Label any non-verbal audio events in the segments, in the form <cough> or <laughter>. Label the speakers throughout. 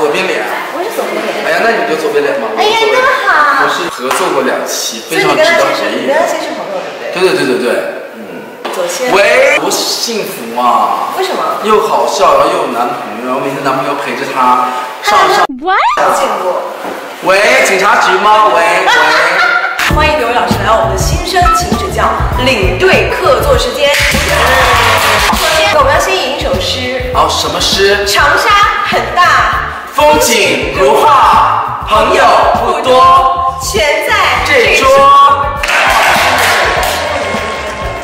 Speaker 1: 左边脸。
Speaker 2: 我是左边脸。
Speaker 1: 哎呀，那你就左边脸吧。
Speaker 2: 哎呀，那么好。
Speaker 1: 我是合作过两期，非常值得回忆
Speaker 2: 你跟。他先是朋友，对不对？
Speaker 1: 对对对对对，嗯。
Speaker 2: 左先。
Speaker 1: 喂，多幸福啊！
Speaker 2: 为什么？
Speaker 1: 又好笑，然后又有男朋友，然后每天男朋友陪着她上上。
Speaker 2: 没见过。
Speaker 1: 喂，警察局吗？喂喂。<laughs>
Speaker 2: 欢迎刘伟老师来到我们的新生请指教领队客座时间。首先，我们要先吟一首诗：
Speaker 1: 哦，什么诗？
Speaker 2: 长沙很大，
Speaker 1: 风景如画，朋友不多，
Speaker 2: 全在
Speaker 1: 这
Speaker 2: 桌。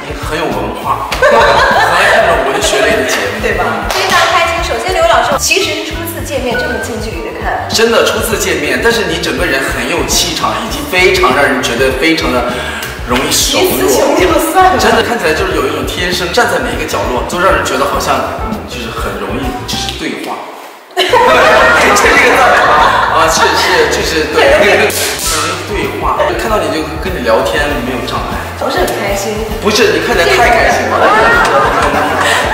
Speaker 1: 你很有文化，很爱看这种文学类的节目，
Speaker 2: 对吧？非常开心。首先，刘老师其实是初次见面，这么近距离的看，
Speaker 1: 真的初次见面，但是你整个人很有气场，以及非常让人觉得非常的容易熟络。
Speaker 2: 穷就算了。
Speaker 1: 真的看起来就是有一种天生站在每一个角落，都让人觉得好像嗯，就是很容易就是对话。这是一个赞美吗？啊，是是，就是对，很容易对话。看到你就跟你聊天没有障碍。
Speaker 2: 我是很开心。
Speaker 1: 不是，你看起来太开心了。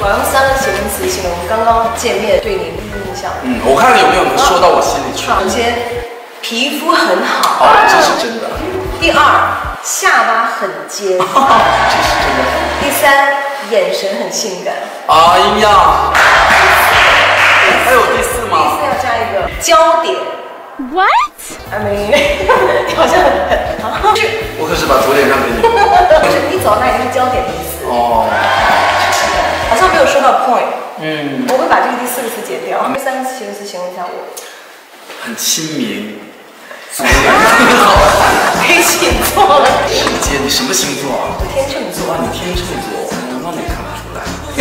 Speaker 2: 我用三个形容词形容刚刚见面对你的印象。
Speaker 1: 嗯，我看看有没有能说到我心里去。
Speaker 2: 首先，皮肤很好。
Speaker 1: 这是真的。
Speaker 2: 第二，下巴很尖。
Speaker 1: 这是真的。
Speaker 2: 第三，眼神很性感。
Speaker 1: 哎呀，
Speaker 2: 焦点。
Speaker 3: What?
Speaker 2: I mean，你 <laughs> 好像很是，
Speaker 1: 我可是把左脸让给你。<laughs>
Speaker 2: 不是你走到那已经是焦点的意思，
Speaker 1: 哦，
Speaker 2: 好像没有说到 point。
Speaker 1: 嗯，
Speaker 2: 我会把这个第四个词剪掉。第三个形容词形容一下我，
Speaker 1: 很亲民。左脸很好。
Speaker 2: 黑星座了，
Speaker 1: 世界，你什么星座啊？
Speaker 2: 天秤座
Speaker 1: 啊，。你天秤座，那你看不出来。<laughs>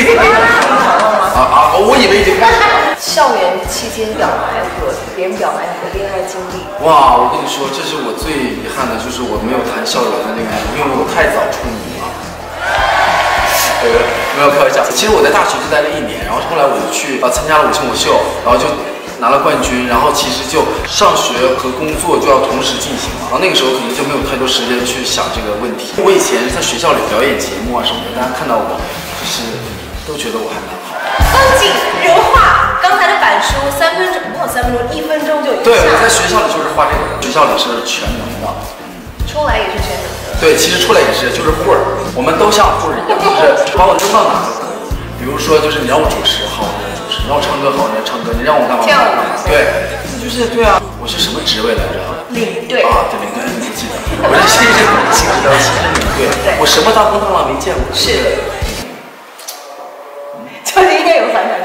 Speaker 2: 啊
Speaker 1: 啊啊！我以为已经开始了。
Speaker 2: 校园期间表白和别人表白你的恋爱经历，
Speaker 1: 哇，我跟你说，这是我最遗憾的，就是我没有谈校园的恋爱，因为我太早出名了。呃，没有开玩笑。其实我在大学就待了一年，然后后来我就去呃参加了舞星舞秀，然后就拿了冠军，然后其实就上学和工作就要同时进行嘛，然后那个时候可能就没有太多时间去想这个问题。我以前在学校里表演节目啊什么的，大家看到我就是都觉得我还蛮好。
Speaker 2: 风景如画。刚才的板书三分钟没有三分钟，一分钟就已经
Speaker 1: 对，我在学校里就是画这个，学校里是全能的。
Speaker 2: 出来也是全能的。
Speaker 1: 对，其实出来也是，就是混儿，我们都像混儿一样，就是把我扔到哪都可以。比如说，就是你让我主持，好，我就主持；你让我唱歌，好，我就唱歌；你让我干嘛？
Speaker 2: 跳舞
Speaker 1: 对，就是对啊。我是什么职位来着？
Speaker 2: 领队
Speaker 1: 啊，对，领队，你记得。我是新人新职的新任领队。
Speaker 2: 对
Speaker 1: 我什么大风大浪没见过。
Speaker 2: 是就是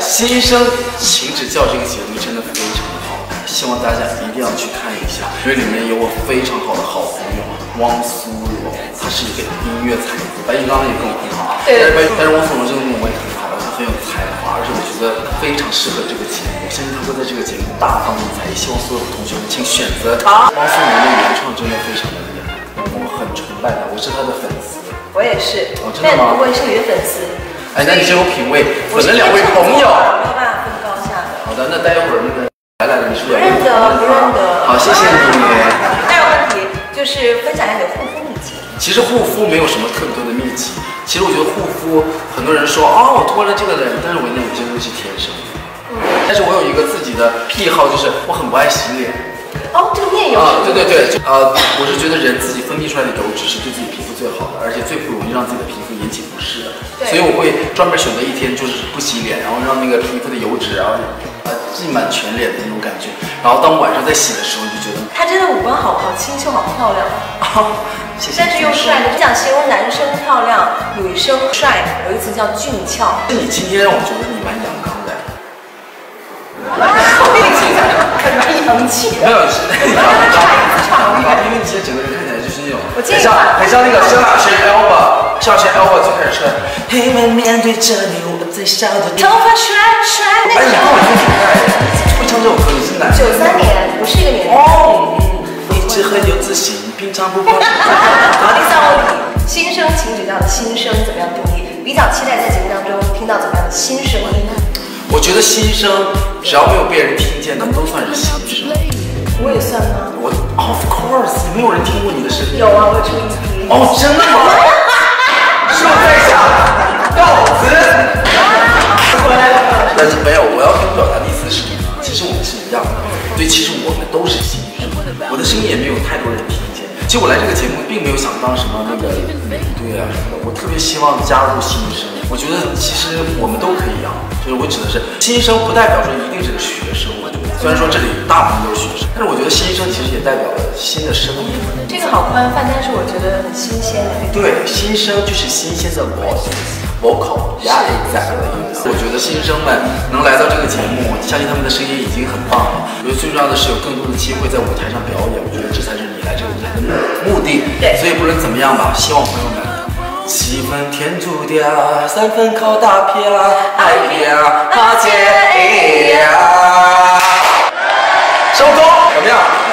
Speaker 1: 新生请指教这个节目真的非常好看，希望大家一定要去看一下，因为里面有我非常好的好朋友汪苏泷，他是一个音乐才子，白银刚刚也跟我很好啊，
Speaker 2: 对
Speaker 1: 但是但是汪苏泷这个我也很好，他很有才华，而且我觉得非常适合这个节目，我相信他会在这个节目大放异彩，也希望所有的同学们请选择他。汪苏泷的原创真的非常的厉害，我很崇拜他，我是他的粉丝。
Speaker 2: 我也是
Speaker 1: 哦，真的吗
Speaker 2: 但我也是你的粉丝。
Speaker 1: 哎，那你真有品味，粉了两位朋那待会儿那个来来了，你说不是
Speaker 2: 不认得，不认得。
Speaker 1: 好，谢谢你。
Speaker 2: 还有问题就是分享一下你的护肤秘籍。
Speaker 1: 其实护肤没有什么特别多的秘籍，其实我觉得护肤，很多人说哦、我脱了这个人，但是我那有些东西天生的。但是我有一个自己的癖好，就是我很不爱洗脸。
Speaker 2: 哦，这个面油
Speaker 1: 啊，对对对，就呃，我是觉得人自己分泌出来的油脂是对自己皮肤最好的，而且最不容易让自己的皮肤引起不适的。
Speaker 2: 对
Speaker 1: 所以我会专门选择一天就是不洗脸，然后让那个皮肤的油脂，然后呃浸满全脸的那种感觉。然后当晚上再洗的时候，你就觉得
Speaker 2: 她真的五官好好清秀，好漂亮。
Speaker 1: 啊，<laughs> 谢谢。
Speaker 2: 但是又帅的，想形容男生漂亮，女生帅，有一词叫俊俏。
Speaker 1: 那你今天让我觉得你蛮阳刚的。<laughs>
Speaker 2: 我跟你讲，很蛮洋气的。
Speaker 1: 没有，是阳刚，<laughs> 因为你现在整个人看起来就是那种很像
Speaker 2: 把
Speaker 1: 很像那个萧亚轩 Elva，萧亚轩 Elva 最开始吹黑门面对着你，我在笑的。
Speaker 2: 头发甩甩
Speaker 1: 哎，你跟我会唱这首歌，你是哪？
Speaker 2: 九三年，不是一个年代。
Speaker 1: 哦，一直很有自信，平常不怕。
Speaker 2: 好，第三个问题，新生请指教的新生怎么样定义？比较期待在节目当中听到怎么样的新声音？
Speaker 1: 我觉得新生只要没有被人听见的，都算是新生。
Speaker 2: 我也算吗？
Speaker 1: 我 Of course，没有人听过你的声音。
Speaker 2: 有啊，我有出 EP。
Speaker 1: 哦，真的吗？我在下告辞。但是没有，我要跟表达的意思是，其实我们是一样的，对其实我们都是新生，我的声音也没有太多人听见。其实我来这个节目并没有想当什么那个领队啊什么的，我特别希望加入新生。我觉得其实我们都可以啊，就是我指的是新生，不代表说一定是个学生。我觉得虽然说这里大部分都是学生，新生其实也代表了新的生命。
Speaker 2: 这个好宽泛，但是我觉得很新鲜。
Speaker 1: 对，新生就是新鲜的 voice，vocal，yeah exactly。我觉得新生们能来到这个节目，相信他们的声音已经很棒了。我觉得最重要的是有更多的机会在舞台上表演，我觉得这才是你来这个舞台的目的。
Speaker 2: 对，
Speaker 1: 所以不论怎么样吧，希望朋友们。七分天注定，三分靠打拼，哎呀，阿姐，哎呀，收工，样？